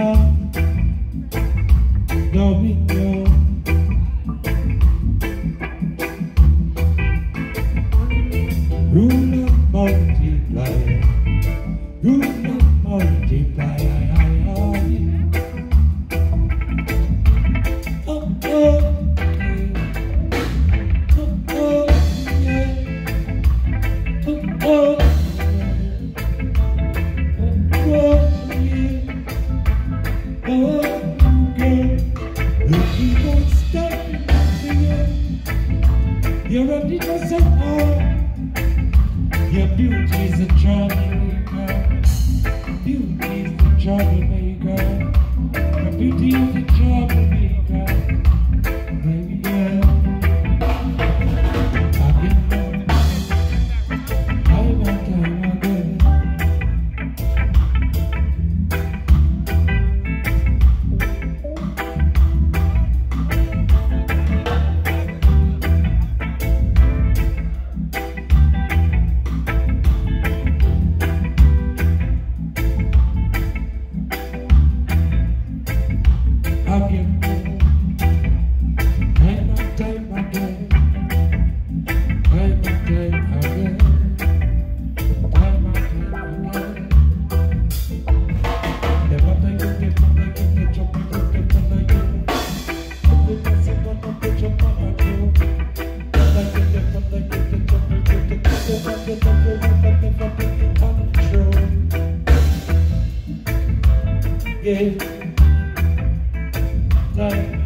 girl. Don't be. You're an innocent boy. Your beauty's a troublemaker. Beauty's a troublemaker. Your beauty is a troublemaker. again. Time,